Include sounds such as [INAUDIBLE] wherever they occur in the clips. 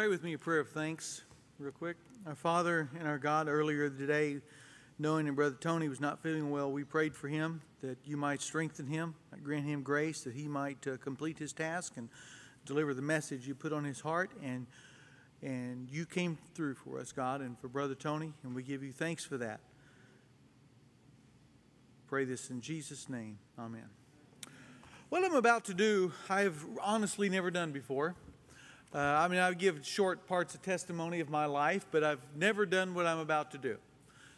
Pray with me a prayer of thanks, real quick. Our Father and our God, earlier today, knowing that Brother Tony was not feeling well, we prayed for him that you might strengthen him, grant him grace, that he might uh, complete his task and deliver the message you put on his heart. And, and you came through for us, God, and for Brother Tony, and we give you thanks for that. Pray this in Jesus' name. Amen. What I'm about to do, I have honestly never done before. Uh, I mean, I give short parts of testimony of my life, but I've never done what I'm about to do.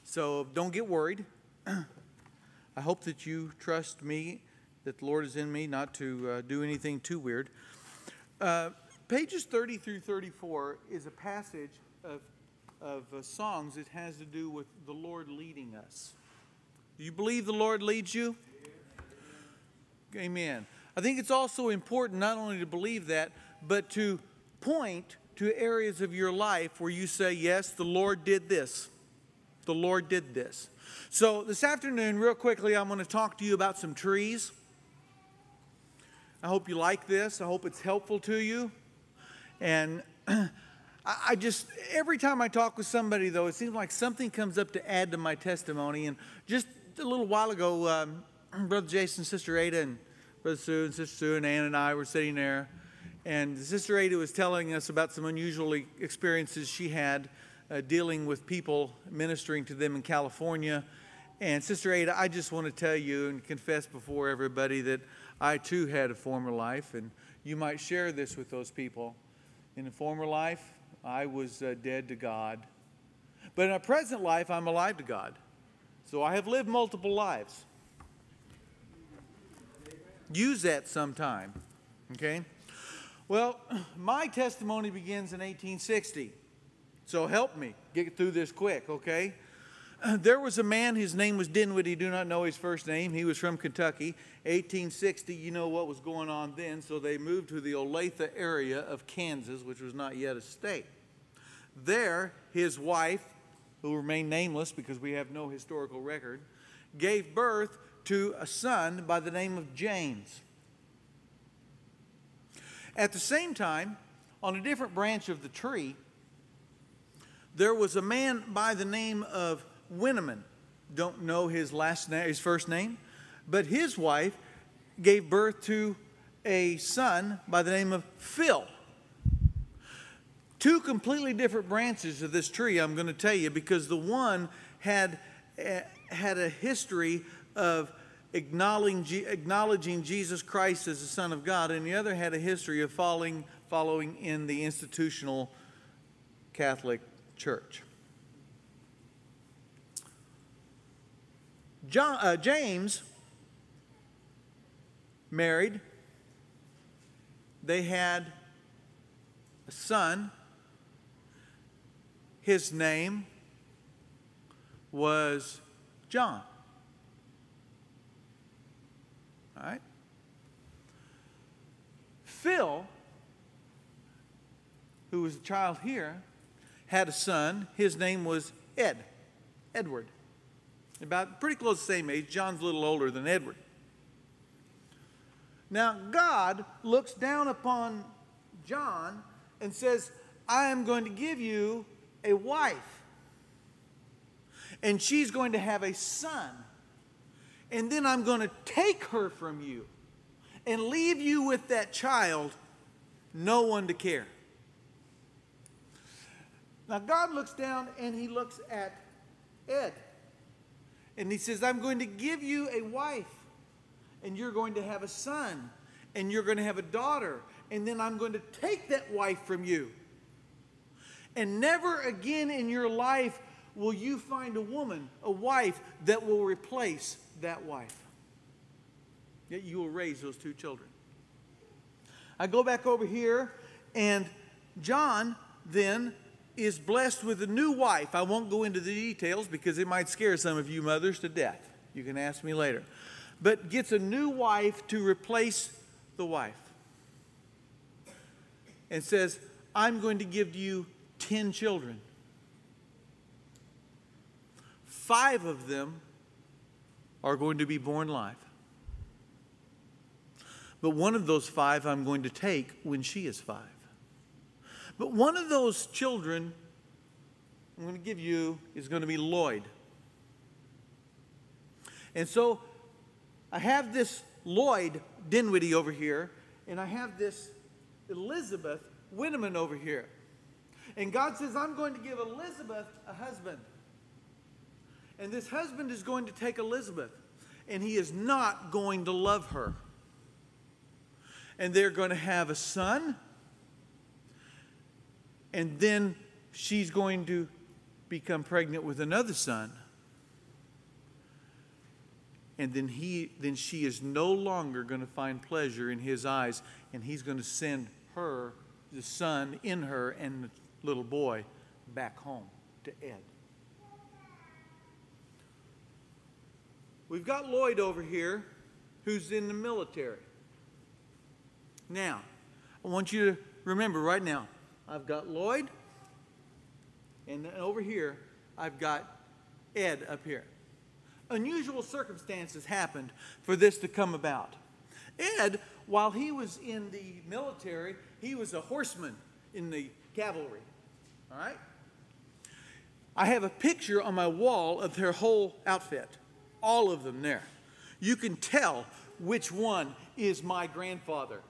So don't get worried. [CLEARS THROAT] I hope that you trust me, that the Lord is in me, not to uh, do anything too weird. Uh, pages 30 through 34 is a passage of, of uh, songs that has to do with the Lord leading us. Do you believe the Lord leads you? Amen. I think it's also important not only to believe that, but to point to areas of your life where you say, Yes, the Lord did this. The Lord did this. So, this afternoon, real quickly, I'm going to talk to you about some trees. I hope you like this. I hope it's helpful to you. And [CLEARS THROAT] I just, every time I talk with somebody, though, it seems like something comes up to add to my testimony. And just a little while ago, um, [CLEARS THROAT] Brother Jason, Sister Ada, and Brother Sue, and Sister Sue, and Ann and I were sitting there and Sister Ada was telling us about some unusual experiences she had uh, dealing with people, ministering to them in California. And Sister Ada, I just want to tell you and confess before everybody that I too had a former life, and you might share this with those people. In a former life, I was uh, dead to God. But in a present life, I'm alive to God. So I have lived multiple lives. Use that sometime, okay? Well, my testimony begins in 1860. So help me get through this quick, okay? There was a man, his name was Dinwiddie, do not know his first name. He was from Kentucky. 1860, you know what was going on then, so they moved to the Olathe area of Kansas, which was not yet a state. There, his wife, who remained nameless because we have no historical record, gave birth to a son by the name of James. At the same time, on a different branch of the tree, there was a man by the name of Winneman. Don't know his last name, his first name, but his wife gave birth to a son by the name of Phil. Two completely different branches of this tree, I'm going to tell you, because the one had, uh, had a history of acknowledging, acknowledging Jesus Christ as the Son of God, and the other had a history of following, following in the institutional Catholic Church. John, uh, James married. They had a son. His name was John. All right? Phil, who was a child here, had a son. His name was Ed, Edward. About pretty close the same age. John's a little older than Edward. Now, God looks down upon John and says, I am going to give you a wife, and she's going to have a son and then I'm going to take her from you and leave you with that child, no one to care. Now, God looks down and he looks at Ed. And he says, I'm going to give you a wife, and you're going to have a son, and you're going to have a daughter, and then I'm going to take that wife from you. And never again in your life will you find a woman, a wife, that will replace that wife. Yet you will raise those two children. I go back over here, and John then is blessed with a new wife. I won't go into the details because it might scare some of you mothers to death. You can ask me later. But gets a new wife to replace the wife. And says, I'm going to give you 10 children. Five of them are going to be born live. But one of those five I'm going to take when she is five. But one of those children I'm going to give you is going to be Lloyd. And so I have this Lloyd Dinwiddie over here, and I have this Elizabeth Winneman over here. And God says, I'm going to give Elizabeth a husband. And this husband is going to take Elizabeth, and he is not going to love her. And they're going to have a son, and then she's going to become pregnant with another son and then he then she is no longer going to find pleasure in his eyes and he's going to send her the son in her and the little boy back home to ed we've got lloyd over here who's in the military now i want you to remember right now i've got lloyd and over here, I've got Ed up here. Unusual circumstances happened for this to come about. Ed, while he was in the military, he was a horseman in the cavalry. All right? I have a picture on my wall of their whole outfit, all of them there. You can tell which one is my grandfather.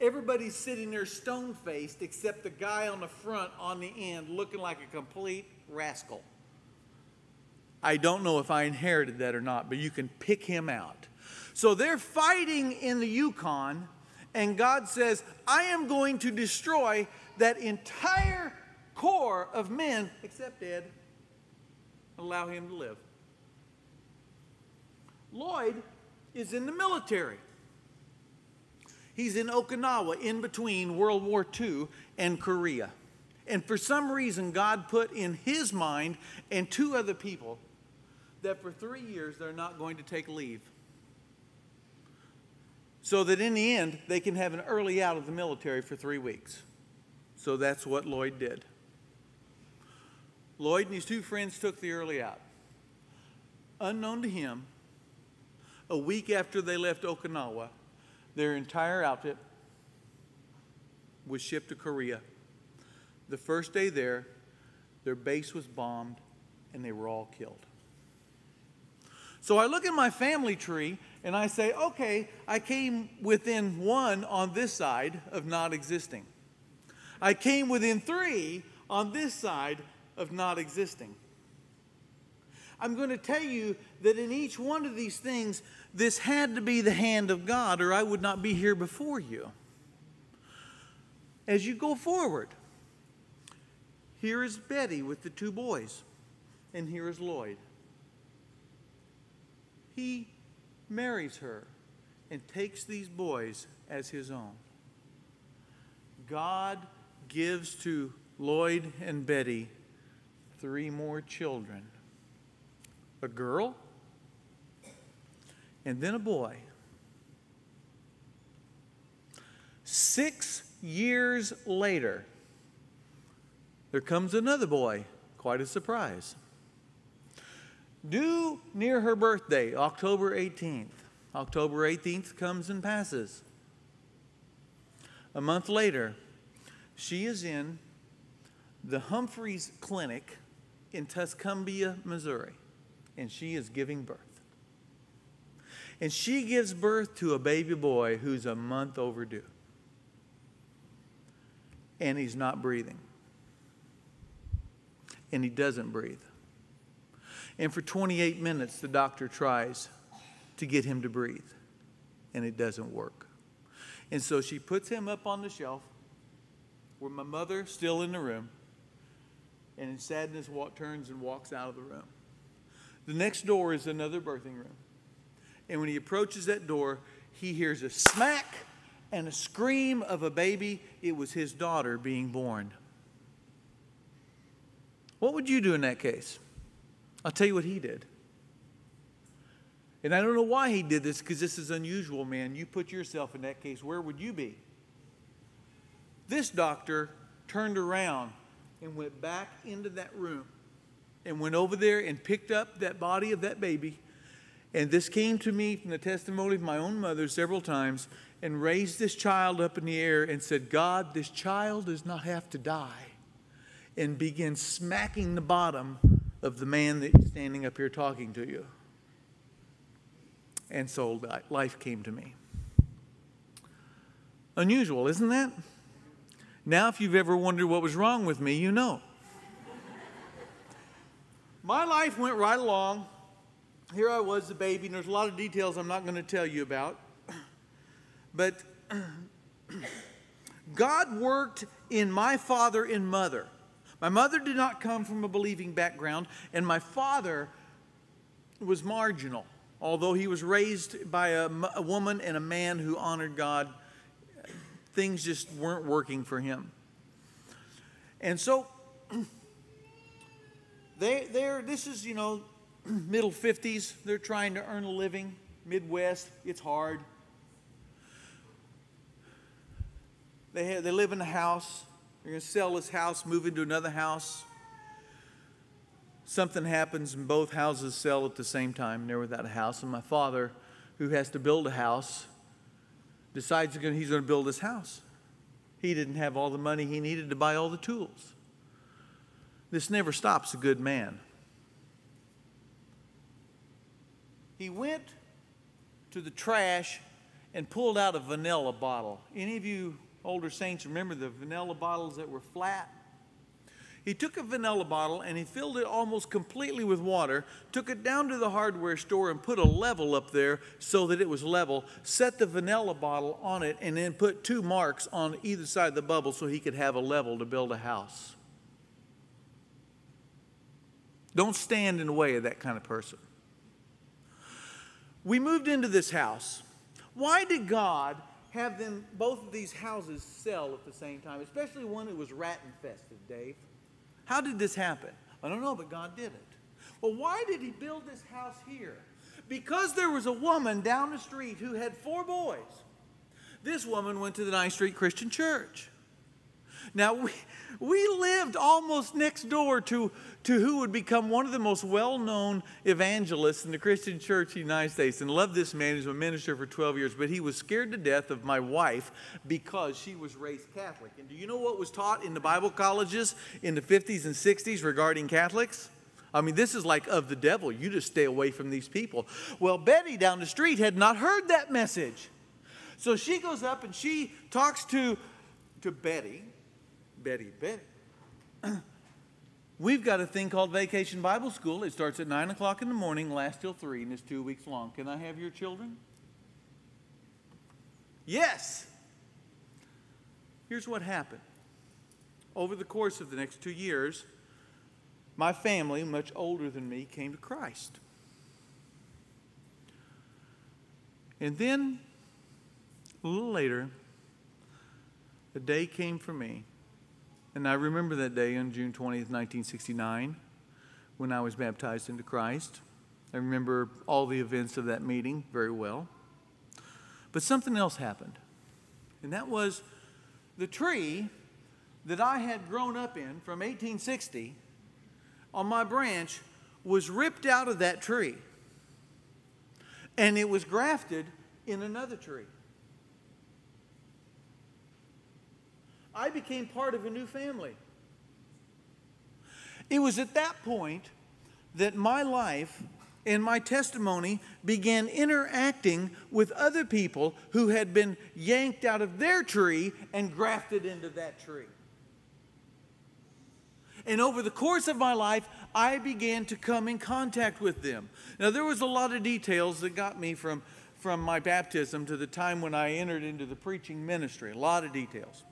Everybody's sitting there stone faced except the guy on the front on the end looking like a complete rascal. I don't know if I inherited that or not, but you can pick him out. So they're fighting in the Yukon, and God says, I am going to destroy that entire corps of men, except Ed, allow him to live. Lloyd is in the military. He's in Okinawa in between World War II and Korea. And for some reason, God put in his mind and two other people that for three years they're not going to take leave. So that in the end, they can have an early out of the military for three weeks. So that's what Lloyd did. Lloyd and his two friends took the early out. Unknown to him, a week after they left Okinawa, their entire outfit was shipped to Korea. The first day there, their base was bombed and they were all killed. So I look at my family tree and I say, okay, I came within one on this side of not existing. I came within three on this side of not existing. I'm going to tell you that in each one of these things, this had to be the hand of God, or I would not be here before you. As you go forward, here is Betty with the two boys, and here is Lloyd. He marries her and takes these boys as his own. God gives to Lloyd and Betty three more children a girl and then a boy. Six years later, there comes another boy. Quite a surprise. Due near her birthday, October 18th. October 18th comes and passes. A month later, she is in the Humphreys Clinic in Tuscumbia, Missouri, and she is giving birth. And she gives birth to a baby boy who's a month overdue. And he's not breathing. And he doesn't breathe. And for 28 minutes, the doctor tries to get him to breathe, and it doesn't work. And so she puts him up on the shelf where my mother still in the room, and in sadness walk, turns and walks out of the room. The next door is another birthing room. And when he approaches that door, he hears a smack and a scream of a baby. It was his daughter being born. What would you do in that case? I'll tell you what he did. And I don't know why he did this because this is unusual, man. You put yourself in that case, where would you be? This doctor turned around and went back into that room and went over there and picked up that body of that baby and this came to me from the testimony of my own mother several times. and raised this child up in the air and said, God, this child does not have to die, and began smacking the bottom of the man that's standing up here talking to you. And so life came to me. Unusual, isn't that? Now, if you've ever wondered what was wrong with me, you know. My life went right along. Here I was, the baby, and there's a lot of details I'm not going to tell you about. [CLEARS THROAT] But [CLEARS THROAT] God worked in my father and mother. My mother did not come from a believing background, and my father was marginal. Although he was raised by a, a woman and a man who honored God, things just weren't working for him. And so, they, they're, this is, you know, [CLEARS THROAT] middle 50s. They're trying to earn a living. Midwest, it's hard. They, have, they live in a house. They're going to sell this house, move into another house. Something happens, and both houses sell at the same time. They're without a house. And my father, who has to build a house, decides he's going to build this house. He didn't have all the money he needed to buy all the tools. This never stops a good man. He went to the trash and pulled out a vanilla bottle. Any of you older saints remember the vanilla bottles that were flat? He took a vanilla bottle and he filled it almost completely with water, took it down to the hardware store and put a level up there so that it was level, set the vanilla bottle on it, and then put two marks on either side of the bubble so he could have a level to build a house. Don't stand in the way of that kind of person. We moved into this house. Why did God have them both of these houses sell at the same time, especially one that was rat infested, Dave? How did this happen? I don't know, but God did it. Well, why did he build this house here? Because there was a woman down the street who had four boys. This woman went to the Ninth Street Christian Church. Now, we, we lived almost next door to, to who would become one of the most well known evangelists in the Christian church in the United States. And loved this man. He was a minister for 12 years, but he was scared to death of my wife because she was raised Catholic. And do you know what was taught in the Bible colleges in the 50s and 60s regarding Catholics? I mean, this is like of the devil. You just stay away from these people. Well, Betty down the street had not heard that message. So she goes up and she talks to, to Betty, Betty, Betty. We've got a thing called Vacation Bible School. It starts at 9 o'clock in the morning, lasts till 3, and is two weeks long. Can I have your children? Yes. Here's what happened. Over the course of the next two years, my family, much older than me, came to Christ. And then, a little later, the day came for me and I remember that day on June 20th, 1969, when I was baptized into Christ. I remember all the events of that meeting very well. But something else happened, and that was the tree that I had grown up in from 1860 on my branch was ripped out of that tree and it was grafted in another tree. I became part of a new family. It was at that point that my life and my testimony began interacting with other people who had been yanked out of their tree and grafted into that tree. And over the course of my life, I began to come in contact with them. Now, there was a lot of details that got me from, from my baptism to the time when I entered into the preaching ministry, a lot of details.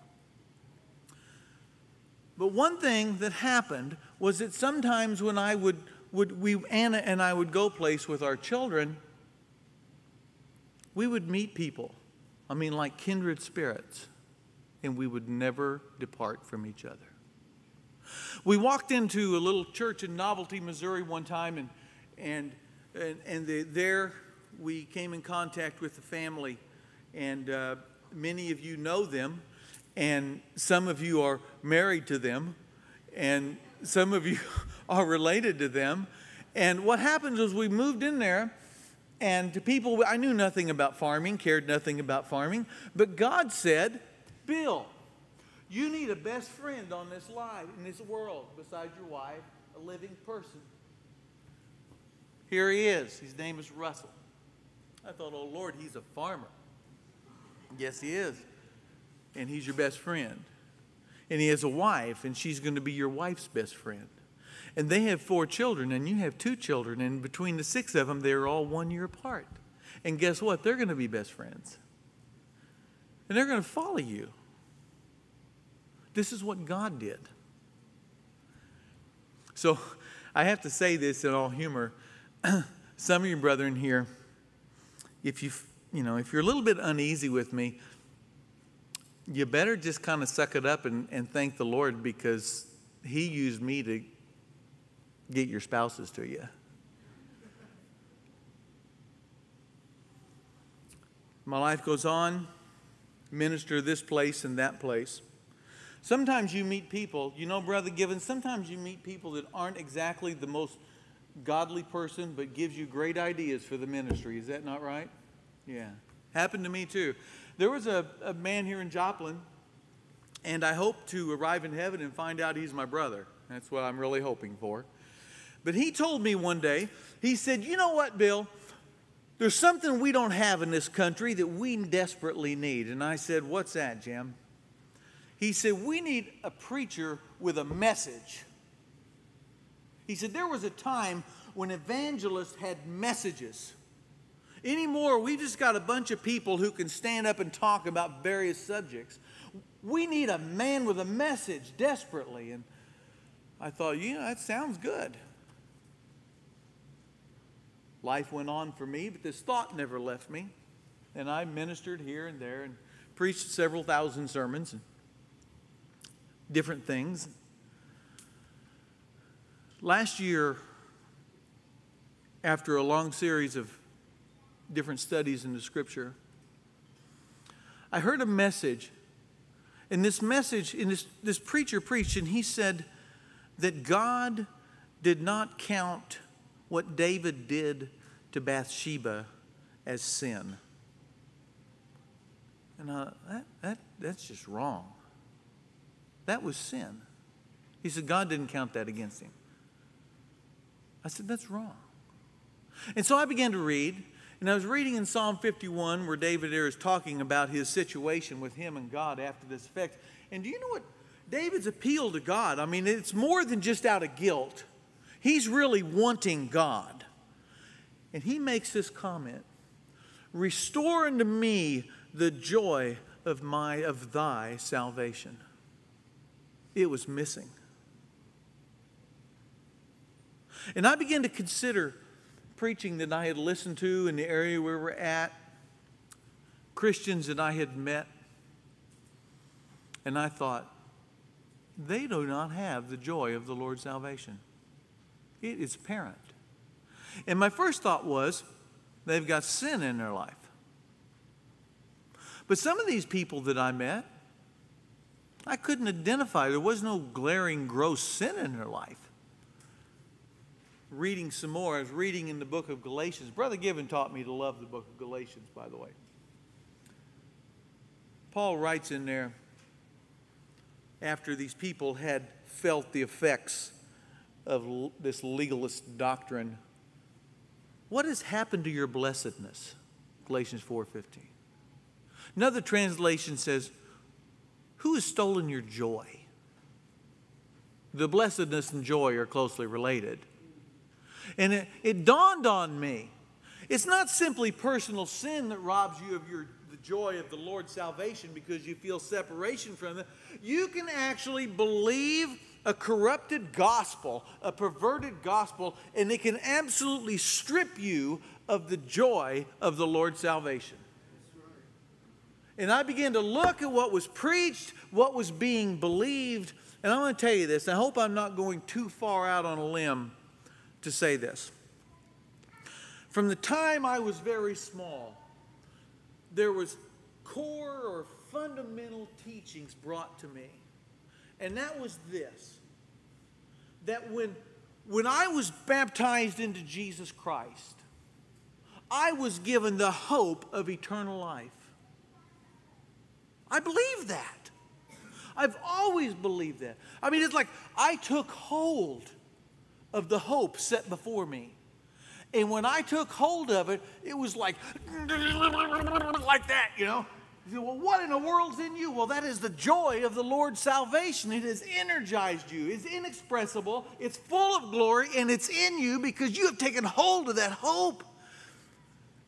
But one thing that happened was that sometimes when I would, would we, Anna and I would go place with our children, we would meet people. I mean, like kindred spirits, and we would never depart from each other. We walked into a little church in Novelty, Missouri one time, and, and, and, and the, there we came in contact with the family, and uh, many of you know them and some of you are married to them, and some of you [LAUGHS] are related to them. And what happens is we moved in there, And to people, I knew nothing about farming, cared nothing about farming, but God said, Bill, you need a best friend on this life, in this world, besides your wife, a living person. Here he is. His name is Russell. I thought, oh Lord, he's a farmer. Yes, he is. And he's your best friend. And he has a wife, and she's going to be your wife's best friend. And they have four children, and you have two children, and between the six of them, they're all one year apart. And guess what? They're going to be best friends. And they're going to follow you. This is what God did. So I have to say this in all humor. [CLEARS THROAT] Some of you brethren here, if you you know, if you're a little bit uneasy with me, you better just kind of suck it up and, and thank the Lord because He used me to get your spouses to you. My life goes on, minister this place and that place. Sometimes you meet people, you know, Brother Given, sometimes you meet people that aren't exactly the most godly person, but gives you great ideas for the ministry. Is that not right? Yeah. Happened to me too. There was a, a man here in Joplin, and I hope to arrive in heaven and find out he's my brother. That's what I'm really hoping for. But he told me one day, he said, You know what, Bill? There's something we don't have in this country that we desperately need. And I said, What's that, Jim? He said, We need a preacher with a message. He said, There was a time when evangelists had messages. Anymore, we've just got a bunch of people who can stand up and talk about various subjects. We need a man with a message desperately. And I thought, you know, that sounds good. Life went on for me, but this thought never left me. And I ministered here and there and preached several thousand sermons and different things. Last year, after a long series of different studies in the scripture, I heard a message. And this message, and this, this preacher preached, and he said that God did not count what David did to Bathsheba as sin. And uh, that, that, that's just wrong. That was sin. He said God didn't count that against him. I said, that's wrong. And so I began to read, and I was reading in Psalm 51 where David there is talking about his situation with him and God after this effect. And do you know what? David's appeal to God, I mean, it's more than just out of guilt. He's really wanting God. And he makes this comment Restore unto me the joy of my of thy salvation. It was missing. And I began to consider preaching that I had listened to in the area where we're at, Christians that I had met, and I thought, they do not have the joy of the Lord's salvation. It is apparent. And my first thought was, they've got sin in their life. But some of these people that I met, I couldn't identify. There was no glaring, gross sin in their life reading some more. I was reading in the book of Galatians. Brother Given taught me to love the book of Galatians, by the way. Paul writes in there after these people had felt the effects of this legalist doctrine what has happened to your blessedness galatians 4.15 another translation says who has stolen your joy the blessedness and joy are closely related and it, it dawned on me it's not simply personal sin that robs you of your the joy of the Lord's salvation because you feel separation from it. You can actually believe a corrupted gospel, a perverted gospel, and it can absolutely strip you of the joy of the Lord's salvation. And I began to look at what was preached, what was being believed, and I want to tell you this. I hope I'm not going too far out on a limb to say this. From the time I was very small, there was core or fundamental teachings brought to me. And that was this that when, when I was baptized into Jesus Christ, I was given the hope of eternal life. I believe that. I've always believed that. I mean, it's like I took hold of the hope set before me. And when I took hold of it, it was like, [LAUGHS] like that, you know? You say, well, what in the world's in you? Well, that is the joy of the Lord's salvation. It has energized you. It's inexpressible, it's full of glory, and it's in you because you have taken hold of that hope.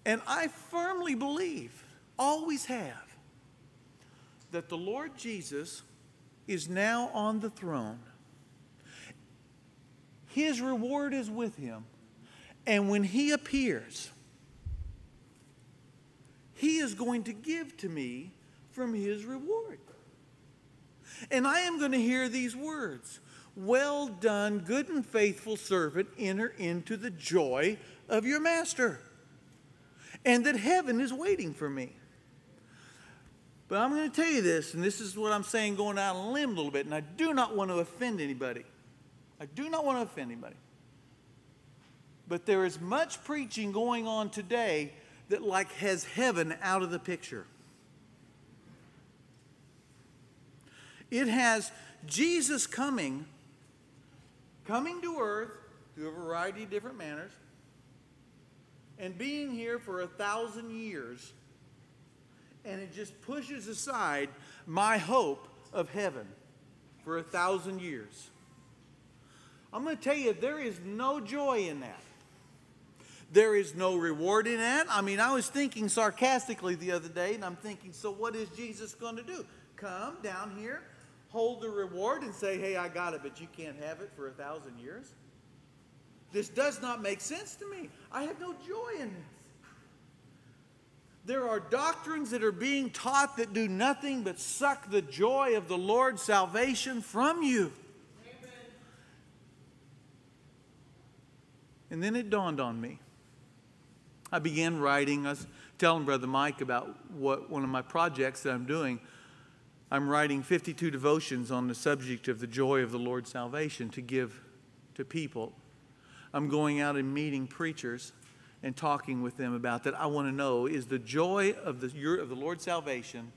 And I firmly believe, always have, that the Lord Jesus is now on the throne. His reward is with him. And when he appears, he is going to give to me from his reward. And I am going to hear these words Well done, good and faithful servant, enter into the joy of your master. And that heaven is waiting for me. But I'm going to tell you this, and this is what I'm saying going out on a limb a little bit, and I do not want to offend anybody. I do not want to offend anybody. But there is much preaching going on today that like has heaven out of the picture. It has Jesus coming, coming to earth through a variety of different manners, and being here for a thousand years and it just pushes aside my hope of heaven for a thousand years. I'm going to tell you, there is no joy in that. There is no reward in that. I mean, I was thinking sarcastically the other day, and I'm thinking, so what is Jesus going to do? Come down here, hold the reward, and say, hey, I got it, but you can't have it for a thousand years? This does not make sense to me. I have no joy in this. There are doctrines that are being taught that do nothing but suck the joy of the Lord's salvation from you. And then it dawned on me. I began writing. I was telling Brother Mike about what one of my projects that I'm doing. I'm writing 52 devotions on the subject of the joy of the Lord's salvation to give to people. I'm going out and meeting preachers and talking with them about that, I want to know is the joy of the, your, of the Lord's salvation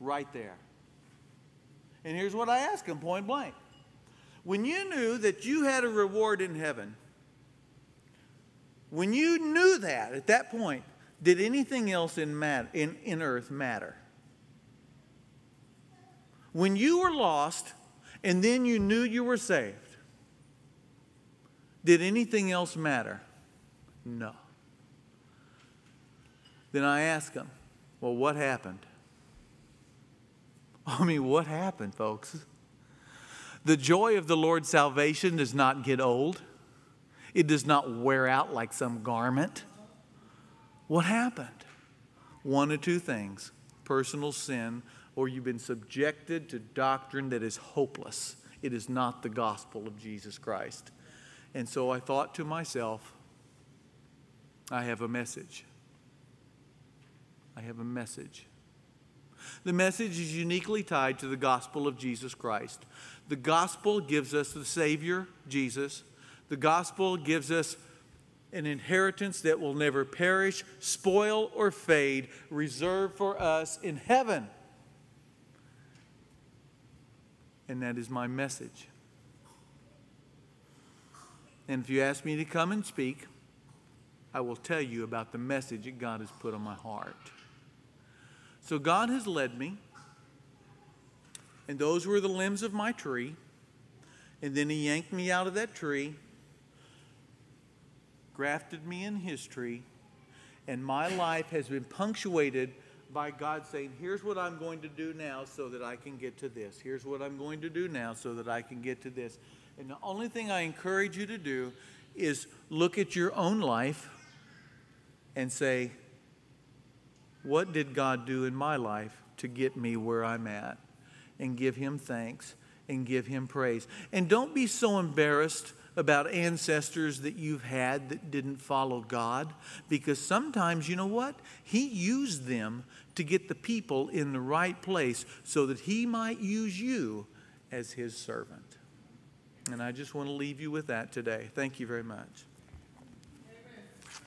right there? And here's what I ask them point blank. When you knew that you had a reward in heaven, when you knew that at that point, did anything else in, mat- in, in earth matter? When you were lost and then you knew you were saved, did anything else matter? No. Then I ask them, well, what happened? [LAUGHS] I mean, what happened, folks? The joy of the Lord's salvation does not get old. It does not wear out like some garment. What happened? One of two things personal sin, or you've been subjected to doctrine that is hopeless. It is not the gospel of Jesus Christ. And so I thought to myself, I have a message. I have a message. The message is uniquely tied to the gospel of Jesus Christ. The gospel gives us the Savior, Jesus. The gospel gives us an inheritance that will never perish, spoil, or fade, reserved for us in heaven. And that is my message. And if you ask me to come and speak, I will tell you about the message that God has put on my heart. So God has led me, and those were the limbs of my tree. And then He yanked me out of that tree, grafted me in history, and my life has been punctuated by God saying, Here's what I'm going to do now so that I can get to this. Here's what I'm going to do now so that I can get to this. And the only thing I encourage you to do is look at your own life and say, What did God do in my life to get me where I'm at? And give Him thanks and give Him praise. And don't be so embarrassed about ancestors that you've had that didn't follow God, because sometimes, you know what? He used them to get the people in the right place so that He might use you as His servant. And I just want to leave you with that today. Thank you very much.